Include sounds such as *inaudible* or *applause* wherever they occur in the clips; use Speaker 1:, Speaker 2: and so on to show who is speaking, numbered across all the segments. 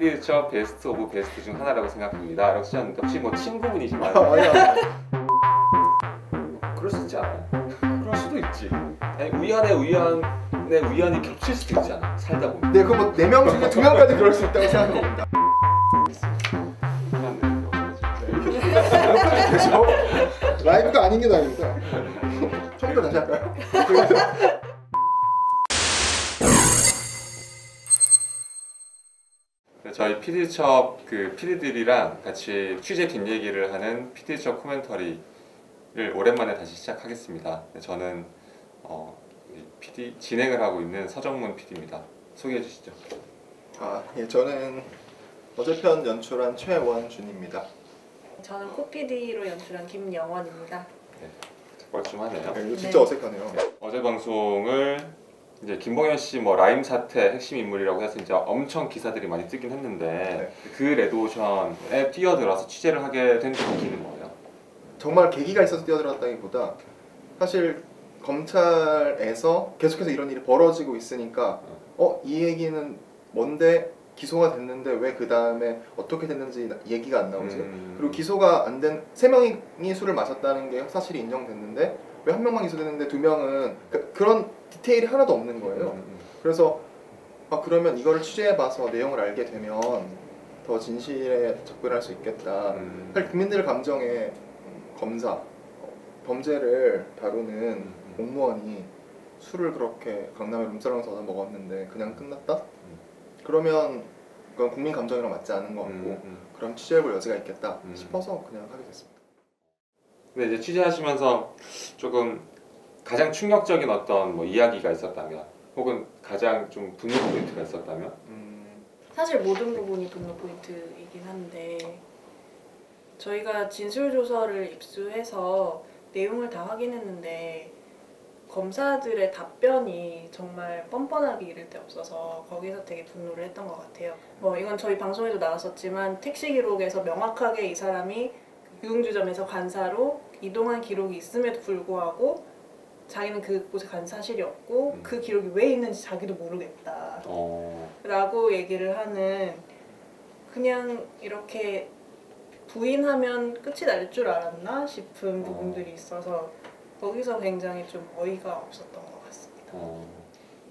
Speaker 1: PD수첩 best of best 중 하나라고 생각합니다. 라고 쓰셨는데 혹시 뭐 친구분이신가요?
Speaker 2: 아. *laughs*
Speaker 1: 그럴 수 있지 않아요?
Speaker 2: 그럴 수도 있지.
Speaker 1: 아니 우연의 우연의 우연이 겹칠 수도 있잖아. 살다 보면.
Speaker 2: 네, 그뭐 네명 중에 두 명까지 그럴 수 있다고 생각합니다. 그래서 라이브가 아닌 게 다행이다. 처음부터 다시 할까요? *laughs*
Speaker 1: 저희 피디첩 그 피디들이랑 같이 취재 뒷얘기를 하는 피디첩 코멘터리를 오랜만에 다시 시작하겠습니다. 네, 저는 어, 이 PD 진행을 하고 있는 서정문 PD입니다. 소개해 주시죠.
Speaker 2: 아, 예, 저는 어제 편 연출한 최원준입니다.
Speaker 3: 저는 코피디로 연출한 김영원입니다.
Speaker 1: 뻘쭘하네요.
Speaker 2: 네, 이거 진짜
Speaker 3: 네.
Speaker 2: 어색하네요.
Speaker 1: 어제 방송을 이제 김봉현 씨 뭐 라임 사태 핵심 인물이라고 해서 이제 엄청 기사들이 많이 뜨긴 했는데 그 레드오션에 뛰어들어서 취재를 하게 된 계기는 뭐예요?
Speaker 2: 정말 계기가 있어서 뛰어들었다기보다 사실 검찰에서 계속해서 이런 일이 벌어지고 있으니까 어 이 얘기는 뭔데 기소가 됐는데 왜 그 다음에 어떻게 됐는지 나- 얘기가 안 나오지?
Speaker 1: 음,
Speaker 2: 그리고 기소가 안 된 세 명이 술을 마셨다는 게 사실이 인정됐는데 왜 한 명만 기소됐는데 두 명은 그, 그런 디테일이 하나도 없는 거예요.
Speaker 1: 음, 음.
Speaker 2: 그래서 아 그러면 이거를 취재해봐서 내용을 알게 되면 더 진실에 접근할 수 있겠다.
Speaker 1: 음.
Speaker 2: 사실 국민들 감정에 음, 검사 어, 범죄를 다루는
Speaker 1: 음.
Speaker 2: 공무원이 술을 그렇게 강남에 룸사롱에서 얻어 먹었는데 그냥 끝났다?
Speaker 1: 음.
Speaker 2: 그러면 그건 국민 감정이랑 맞지 않은 것 같고
Speaker 1: 음, 음.
Speaker 2: 그럼 취재해볼 여지가 있겠다
Speaker 1: 음.
Speaker 2: 싶어서 그냥 하게 됐습니다.
Speaker 1: 근데 이제 취재하시면서 조금 가장 충격적인 어떤 뭐 이야기가 있었다면 혹은 가장 좀 분노 포인트가 있었다면
Speaker 2: 음,
Speaker 3: 사실 모든 부분이 분노 포인트이긴 한데 저희가 진술 조서를 입수해서 내용을 다 확인했는데 검사들의 답변이 정말 뻔뻔하게 이를 데 없어서 거기서 되게 분노를 했던 것 같아요. 뭐 이건 저희 방송에도 나왔었지만 택시 기록에서 명확하게 이 사람이 유흥주점에서 간사로 이동한 기록이 있음에도 불구하고 자기는 그곳에 간 사실이 없고
Speaker 1: 음.
Speaker 3: 그 기록이 왜 있는지 자기도 모르겠다.
Speaker 1: 어,
Speaker 3: 라고 얘기를 하는 그냥 이렇게 부인하면 끝이 날 줄 알았나 싶은
Speaker 1: 어.
Speaker 3: 부분들이 있어서 거기서 굉장히 좀 어이가 없었던 것 같습니다.
Speaker 1: 어.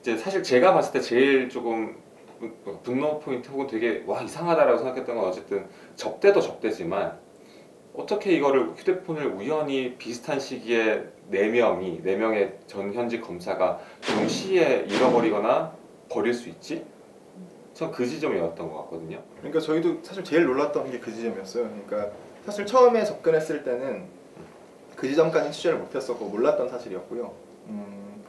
Speaker 1: 이제 사실 제가 봤을 때 제일 조금 분- 분노 포인트 혹은 되게 와 이상하다라고 생각했던 건 어쨌든 접대도 접대지만 어떻게 이거를 휴대폰을 우연히 비슷한 시기에 네 명이 네 명의 전 현직 검사가 동시에 잃어버리거나 버릴 수 있지? 전 그 지점이었던 것 같거든요.
Speaker 2: 그러니까 저희도 사실 제일 놀랐던 게 그 지점이었어요. 그러니까 사실 처음에 접근했을 때는 그 지점까지 취재를 못했었고 몰랐던 사실이었고요. 음,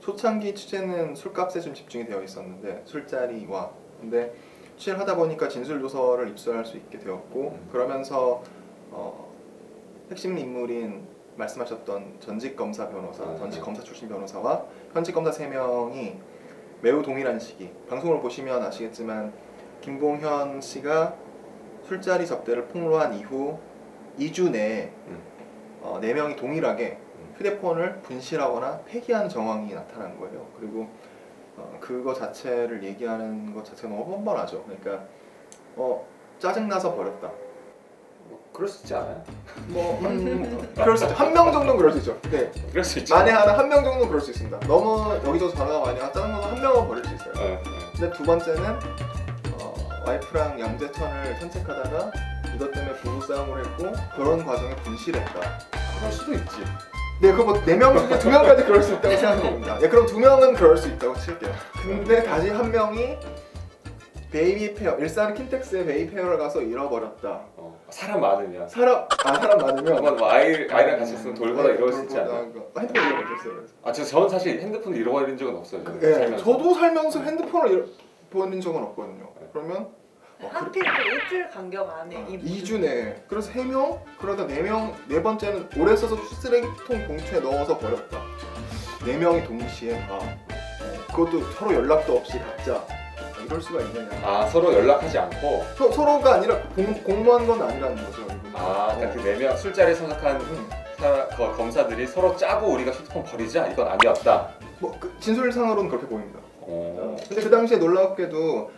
Speaker 2: 초창기 취재는 술값에 좀 집중이 되어 있었는데 술자리와 근데 취재를 하다 보니까 진술 조서를 입수할 수 있게 되었고
Speaker 1: 음.
Speaker 2: 그러면서 어, 핵심 인물인 말씀하셨던 전직 검사 변호사,
Speaker 1: 음.
Speaker 2: 전직 검사 출신 변호사와 현직 검사 세 명이 매우 동일한 시기 방송을 보시면 아시겠지만 김봉현 씨가 술자리 접대를 폭로한 이후 2주 내에
Speaker 1: 음.
Speaker 2: 어, 네 명이 동일하게
Speaker 1: 음.
Speaker 2: 휴대폰을 분실하거나 폐기한 정황이 나타난 거예요. 그리고 어, 그거 자체를 얘기하는 것 자체가 너무 뻔뻔하죠. 그러니까 어, 짜증나서 버렸다.
Speaker 1: 뭐 그럴 수 있지 않아요?
Speaker 2: 뭐 음, 그럴 수 있죠. 한 명 정도는 그럴 수 있죠. 네.
Speaker 1: 그럴 수 있지.
Speaker 2: 만에 하나 한 명 정도는 그럴 수 있습니다. 너무 여기저기 전화가 많이 와 짜증나서 한 명은 버릴 수 있어요.
Speaker 1: 네, 네.
Speaker 2: 근데 두 번째는 어, 와이프랑 양재천을 산책하다가 이것 때문에 부부 싸움을 했고 그런 과정에 분실했다. 그럴 수도 있지. 네, 그거 네명 중에 두 명까지 그럴 수 있다고 *laughs* 생각합니다. 네, 그럼 두 명은 그럴 수 있다고 칠게요. 근데 다시 한 명이 baby fair, 일산 킨텍스의 baby fair를 가서 잃어버렸다.
Speaker 1: 어, 사람 많으면
Speaker 2: 사람, 아 사람 많으면
Speaker 1: 한번 뭐 아이 아이랑 같이 있으면 돌보다
Speaker 2: 네,
Speaker 1: 이럴 수 있지?
Speaker 2: 이거. 핸드폰 잃어버렸어요. 그래서.
Speaker 1: 아, 저 저는 사실 핸드폰을 잃어버린 적은 없어요. 저는
Speaker 2: 네,
Speaker 1: 살면서.
Speaker 2: 저도 살면서 핸드폰을 잃어버린 적은 없거든요. 그러면 어,
Speaker 3: 하필 또 일주일 간격 안에
Speaker 2: 아,
Speaker 3: 이
Speaker 2: 2주 내에 그래서 3명 그러다 4명 네 번째는 오래 써서 쓰레기통 봉투에 넣어서 버렸다 4명이 동시에 다 어, 그것도 서로 연락도 없이 각자 아, 이럴 수가 있느냐
Speaker 1: 아 서로 연락하지 않고
Speaker 2: 서, 서로가 아니라 공, 공모한 건 아니라는 거죠.
Speaker 1: 아
Speaker 2: 어.
Speaker 1: 그러니까 그네명 술자리 참석한
Speaker 2: 음.
Speaker 1: 사, 그 검사들이 서로 짜고 우리가 휴대폰 버리자 이건 아니었다.
Speaker 2: 뭐 그, 진술상으로는 그렇게 보입니다
Speaker 1: 어.
Speaker 2: 근데 그 당시에 놀랍게도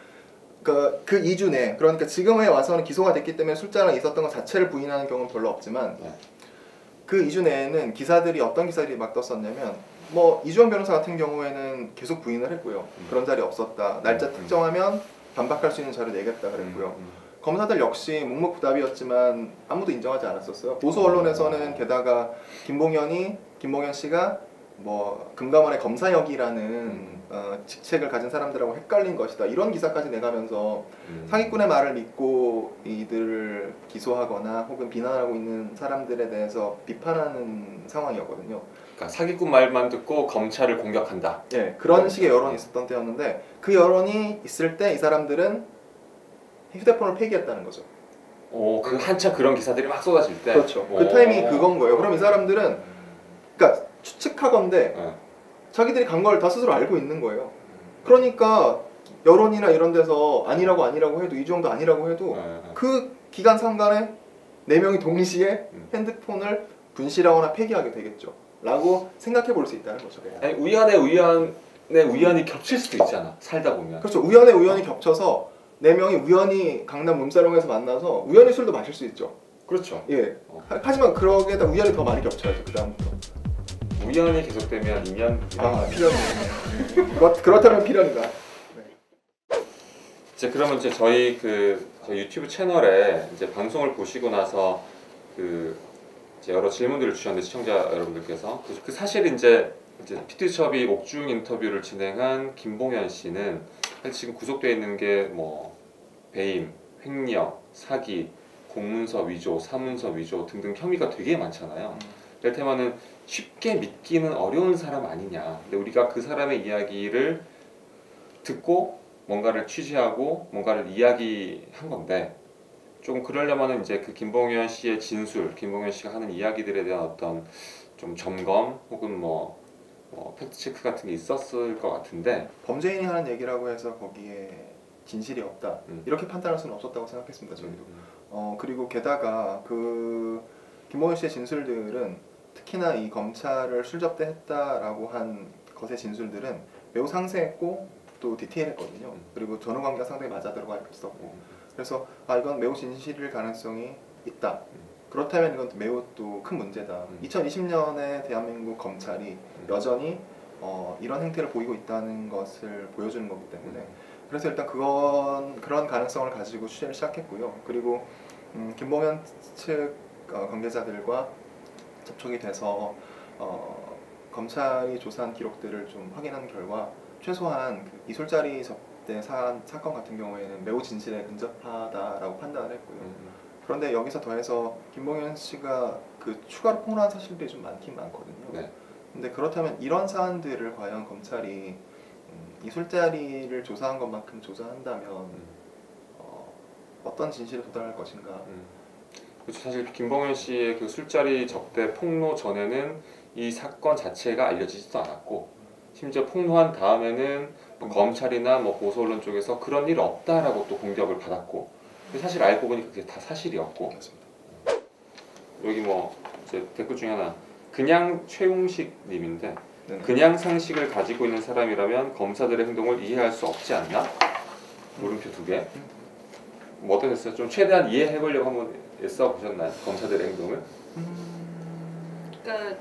Speaker 2: 그, 그 2주 내 그러니까 지금에 와서는 기소가 됐기 때문에 술자랑 있었던 것 자체를 부인하는 경우는 별로 없지만
Speaker 1: 네.
Speaker 2: 그 2주 내에는 기사들이 어떤 기사들이 막 떴었냐면 뭐 이주영 변호사 같은 경우에는 계속 부인을 했고요.
Speaker 1: 음.
Speaker 2: 그런 자리 없었다. 날짜
Speaker 1: 음.
Speaker 2: 특정하면 반박할 수 있는 자료 내겠다 그랬고요.
Speaker 1: 음,
Speaker 2: 검사들 역시 묵묵부답이었지만 아무도 인정하지 않았었어요. 보수 언론에서는 게다가 김봉현이 김봉현 씨가 뭐 금감원의 검사역이라는 어, 직책을 가진 사람들하고 헷갈린 것이다 이런 기사까지 내가면서
Speaker 1: 음.
Speaker 2: 사기꾼의 말을 믿고 이들을 기소하거나 혹은 비난하고 있는 사람들에 대해서 비판하는 상황이었거든요.
Speaker 1: 그러니까 사기꾼 말만 듣고 검찰을 공격한다.
Speaker 2: 예, 그런 식의 여론이 있었던 때였는데 그 여론이 있을 때 이 사람들은 휴대폰을 폐기했다는 거죠.
Speaker 1: 오, 그 한참 그런 기사들이 막 쏟아질 때.
Speaker 2: 그렇죠.
Speaker 1: 오.
Speaker 2: 그 타이밍이 그건 거예요. 그럼 이 사람들은 그러니까 추측하건데
Speaker 1: 네.
Speaker 2: 자기들이 간 걸 다 스스로 알고 있는 거예요. 그러니까 여론이나 이런 데서 아니라고 아니라고 해도 이 정도 아니라고 해도
Speaker 1: 네, 네.
Speaker 2: 그 기간 상간에 네 명이 동시에
Speaker 1: 음.
Speaker 2: 핸드폰을 분실하거나 폐기하게 되겠죠. 라고 생각해 볼 수 있다는 거죠.
Speaker 1: 아니 우연의 우연의 우연이 겹칠 수도 있잖아. 살다 보면.
Speaker 2: 그렇죠. 우연의 우연이 겹쳐서 네 명이 우연히 강남 룸사롱에서 만나서 우연히 술도 마실 수 있죠.
Speaker 1: 그렇죠.
Speaker 2: 예.
Speaker 1: 어.
Speaker 2: 하- 하지만 그러게다 우연이 더 많이 겹쳐야죠. 그 다음부터.
Speaker 1: 우연이 계속되면 인연.
Speaker 2: 아 필연이. 그렇, 그렇다면 필연이다.
Speaker 1: 이제 그러면 이제 저희 그 저희 유튜브 채널에 이제 방송을 보시고 나서 그 여러 질문들을 주셨는데 시청자 여러분들께서 그- 그 사실 이제 이제 피트숍이 옥중 인터뷰를 진행한 김봉현 씨는 사실 지금 구속되어 있는 게 뭐 배임, 횡령, 사기, 공문서 위조, 사문서 위조 등등 혐의가 되게 많잖아요. 이를테면은 쉽게 믿기는 어려운 사람 아니냐. 근데 우리가 그 사람의 이야기를 듣고 뭔가를 취재하고 뭔가를 이야기한 건데 조금 그러려면은 이제 그 김봉현 씨의 진술, 김봉현 씨가 하는 이야기들에 대한 어떤 좀 점검 혹은 뭐, 뭐 팩트 체크 같은 게 있었을 것 같은데
Speaker 2: 범죄인이 하는 얘기라고 해서 거기에 진실이 없다.
Speaker 1: 음.
Speaker 2: 이렇게 판단할 수는 없었다고 생각했습니다. 저희도.
Speaker 1: 음,
Speaker 2: 어 그리고 게다가 그 김봉현 씨의 진술들은 특히나 이 검찰을 술접대했다라고 한 것의 진술들은 매우 상세했고 또 디테일했거든요.
Speaker 1: 음.
Speaker 2: 그리고 전후 관계가 상당히 맞아 들어가 있었고
Speaker 1: 음,
Speaker 2: 그래서 아 이건 매우 진실일 가능성이 있다.
Speaker 1: 음.
Speaker 2: 그렇다면 이건 매우 또 큰 문제다.
Speaker 1: 음.
Speaker 2: 2020년에 대한민국 검찰이
Speaker 1: 음.
Speaker 2: 여전히 어, 이런 행태를 보이고 있다는 것을 보여주는 거기 때문에
Speaker 1: 음.
Speaker 2: 그래서 일단 그건 그런 가능성을 가지고 취재를 시작했고요. 그리고 음, 김봉현 측 어, 관계자들과 접촉이 돼서 어, 검찰이 조사한 기록들을 좀 확인한 결과 최소한 그 이술자리 접 대 사, 사건 같은 경우에는 매우 진실에 근접하다라고 판단을 했고요.
Speaker 1: 음,
Speaker 2: 그런데 여기서 더해서 김봉현 씨가 그 추가로 폭로한 사실들이 좀 많긴 많거든요.
Speaker 1: 네.
Speaker 2: 근데 그렇다면 이런 사안들을 과연 검찰이 음, 이 술자리를 조사한 것만큼 조사한다면
Speaker 1: 음.
Speaker 2: 어, 어떤 진실에 도달할 것인가?
Speaker 1: 음. 그렇죠. 사실 김봉현 씨의 그 술자리 접대 폭로 전에는 이 사건 자체가 알려지지도 않았고 심지어 폭로한 다음에는 뭐 검찰이나 뭐 보수 언론 쪽에서 그런 일 없다라고 또 공격을 받았고 사실 알고 보니까 그게 다 사실이었고
Speaker 2: 맞습니다.
Speaker 1: 여기 뭐 이제 댓글 중에 하나 그냥 최웅식 님인데
Speaker 2: 네.
Speaker 1: 그냥 상식을 가지고 있는 사람이라면 검사들의 행동을 이해할 수 없지 않나? 물음표 두 개. 뭐 어떠셨어요? 좀 최대한 이해해 보려고 한번 애써 보셨나요? 검사들의 행동을?
Speaker 3: 그러니까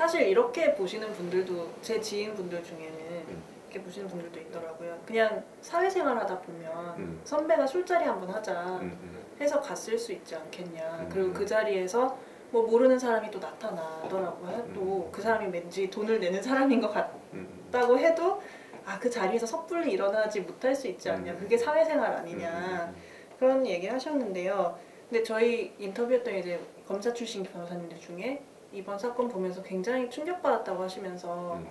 Speaker 3: 사실 이렇게 보시는 분들도 제 지인분들 중에는
Speaker 1: 음.
Speaker 3: 이렇게 보시는 분들도 있더라고요. 그냥 사회생활 하다 보면
Speaker 1: 음.
Speaker 3: 선배가 술자리 한번 하자
Speaker 1: 음, 음.
Speaker 3: 해서 갔을 수 있지 않겠냐.
Speaker 1: 음.
Speaker 3: 그리고 그 자리에서 뭐 모르는 사람이 또 나타나더라고 해도
Speaker 1: 음.
Speaker 3: 그 사람이 왠지 돈을 내는 사람인 것
Speaker 1: 음.
Speaker 3: 같다고 해도 아 그 자리에서 섣불리 일어나지 못할 수 있지 않냐.
Speaker 1: 음.
Speaker 3: 그게 사회생활 아니냐. 그런 얘기 하셨는데요. 근데 저희 인터뷰했던 이제 검사 출신 변호사님들 중에 이번 사건 보면서 굉장히 충격받았다고 하시면서
Speaker 1: 음.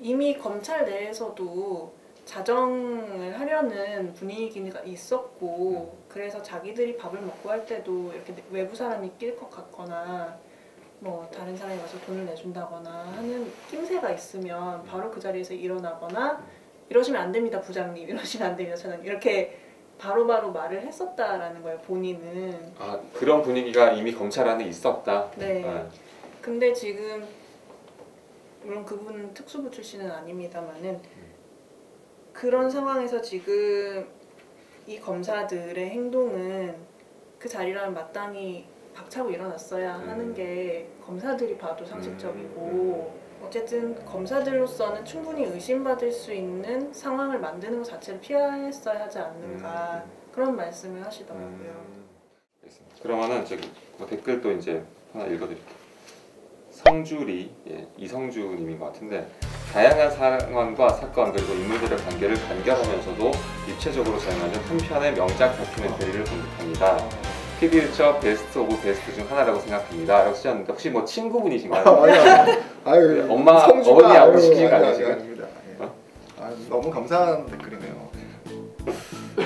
Speaker 3: 이미 검찰 내에서도 자정을 하려는 분위기가 있었고 그래서 자기들이 밥을 먹고 할 때도 이렇게 외부 사람이 낄 것 같거나 뭐 다른 사람이 와서 돈을 내준다거나 하는 낌새가 있으면 바로 그 자리에서 일어나거나 이러시면 안 됩니다 부장님. 이러시면 안 됩니다 저는 이렇게 바로바로 말을 했었다라는 거예요 본인은
Speaker 1: 아 그런 분위기가 이미 검찰 안에 있었다.
Speaker 3: 네
Speaker 1: 네.
Speaker 3: 근데 지금 물론 그분은 특수부 출신은 아닙니다만은 그런 상황에서 지금 이 검사들의 행동은 그 자리라면 마땅히 박차고 일어났어야
Speaker 1: 음.
Speaker 3: 하는 게 검사들이 봐도 상식적이고 어쨌든 검사들로서는 충분히 의심받을 수 있는 상황을 만드는 것 자체를 피했어야 하지 않는가
Speaker 1: 음.
Speaker 3: 그런 말씀을 하시더라고요.
Speaker 1: 음, 알겠습니다. 그러면은 저기 뭐 댓글도 이제 하나 읽어드릴게요. 성주리 예, 이성주님인 것 같은데 다양한 상황과 사건 그리고 인물들의 관계를 간결하면서도 입체적으로 사용하는 한 편의 명작 다큐멘터리를 공급합니다. PD수첩 best of best 중 하나라고 생각합니다. 라고 쓰셨는데 혹시 뭐 친구분이신가요?
Speaker 2: 아니요. *laughs* 아유,
Speaker 1: 네, 엄마,
Speaker 2: 성주가
Speaker 1: 어머니, 아버지 시키신 거
Speaker 2: 아니,
Speaker 1: 아니에요,
Speaker 2: 아니,
Speaker 1: 지금?
Speaker 2: 아닙니다. 예.
Speaker 1: 어?
Speaker 2: 아, 너무 감사한 댓글이네요.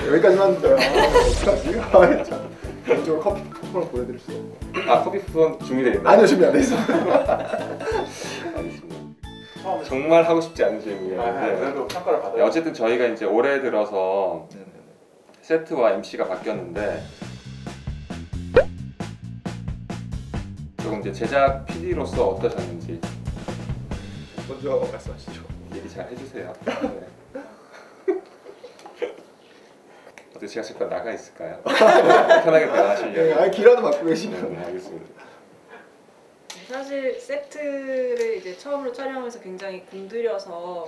Speaker 2: 여기까지만 해요. 어떡하지? 아, 참. 개인적으로 커피 쿠폰을 보내드릴 수 없고.
Speaker 1: 아 커피 쿠폰 준비되어 있나요?
Speaker 2: 아니요, 준비 안 돼.
Speaker 1: 알겠습니다. 정말 하고 싶지 않은 질문이었는데
Speaker 2: 평가를
Speaker 1: 네, 어쨌든 저희가 이제 올해 들어서
Speaker 2: 네네네.
Speaker 1: 세트와 MC가 바뀌었는데 조금 이제 제작 PD로서 어떠셨는지
Speaker 2: 먼저 말씀하시죠.
Speaker 1: 얘기 잘 해주세요. 네. *laughs* 어떻게 제가 잠깐 나가 있을까요? *laughs* 편하게
Speaker 2: 네,
Speaker 1: 대화하시려고.
Speaker 2: 아 기라도 맡고
Speaker 1: 네,
Speaker 2: 계시면.
Speaker 1: 네, 알겠습니다.
Speaker 3: 사실 세트를 이제 처음으로 촬영해서 굉장히 공들여서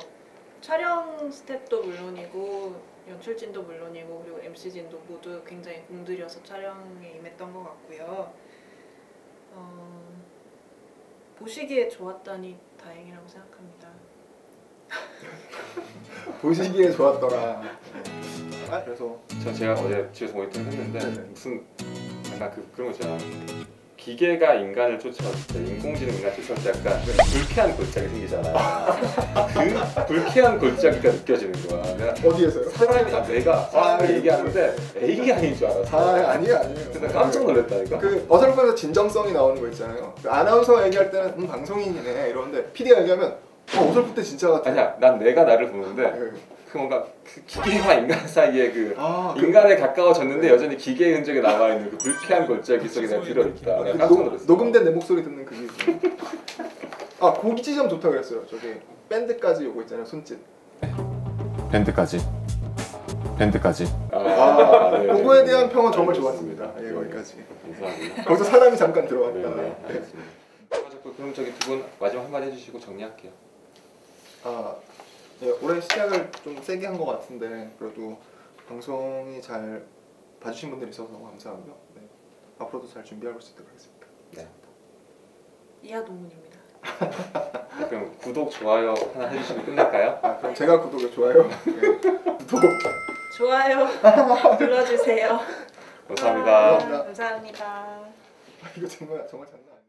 Speaker 3: 촬영 스텝도 물론이고 연출진도 물론이고 그리고 MC진도 모두 굉장히 공들여서 촬영에 임했던 것 같고요. 어, 보시기에 좋았다니 다행이라고 생각합니다. *laughs*
Speaker 2: 보시기에 좋았더라. 아 그래서
Speaker 1: 저 제가 어제 집에서 모니터를 했는데
Speaker 2: 네네.
Speaker 1: 무슨 약간 그 그런 거 있잖아. 기계가 인간을 쫓아왔을 때 인공지능 인간 쫓아왔을 때 약간 불쾌한 골짜기 생기잖아. 그 불쾌한 골짜기가 느껴지는 거야. 내가
Speaker 2: 어디에서요?
Speaker 1: 사람이 아, 내가 사람이
Speaker 2: 아,
Speaker 1: 얘기하는데 A가 아닌 줄 알았어.
Speaker 2: 아 아니에요 아니에요.
Speaker 1: 그래서 깜짝 놀랐다니까.
Speaker 2: 그 어설프면서 진정성이 나오는 거 있잖아요. 그 아나운서 얘기할 때는 음, 방송인이네 이러는데 PD가 얘기하면 어, 어설프 때 진짜 같아.
Speaker 1: 아니야, 난 내가 나를 보는데
Speaker 2: 네.
Speaker 1: 그 뭔가 그 기계와 인간 사이에 그
Speaker 2: 아, 그,
Speaker 1: 인간에 가까워졌는데
Speaker 2: 네.
Speaker 1: 여전히 기계의 흔적이 남아 있는 그 불쾌한 골짜기 속에 내가 들어있다.
Speaker 2: 그
Speaker 1: 내가 깜짝
Speaker 2: 녹-
Speaker 1: 놀랐어.
Speaker 2: 녹음된 내 목소리 듣는 그 기분. 아 고기 지점 좋다 그랬어요. 저기 밴드까지 요거 있잖아요 손짓.
Speaker 1: 밴드까지. 밴드까지. 아,
Speaker 2: 아,
Speaker 1: 네,
Speaker 2: 그거에
Speaker 1: 네,
Speaker 2: 대한
Speaker 1: 네.
Speaker 2: 평은 정말. 좋았습니다. 예 거기까지.
Speaker 1: 감사합니다.
Speaker 2: 거기서 사람이 잠깐 들어왔다.
Speaker 1: 네, 네. 그럼 그럼 저기 두 분 마지막 한마디 해주시고 정리할게요.
Speaker 2: 아 예, 올해 시작을 좀 세게 한 것 같은데 그래도 방송이 잘 봐주신 분들이 있어서 너무 감사하고요. 네. 앞으로도 잘 준비할 수 있도록 하겠습니다.
Speaker 3: 이하 동문입니다.
Speaker 1: 네, *laughs* 그럼 구독, 좋아요 하나 해주시면 끝날까요?
Speaker 2: 아 그럼 제가 구독을 좋아요. 예. 구독.
Speaker 3: 좋아요 *laughs* 눌러주세요.
Speaker 1: 감사합니다.
Speaker 2: 감사합니다.
Speaker 3: 감사합니다.
Speaker 2: 아, 이거 정말 정말 장난.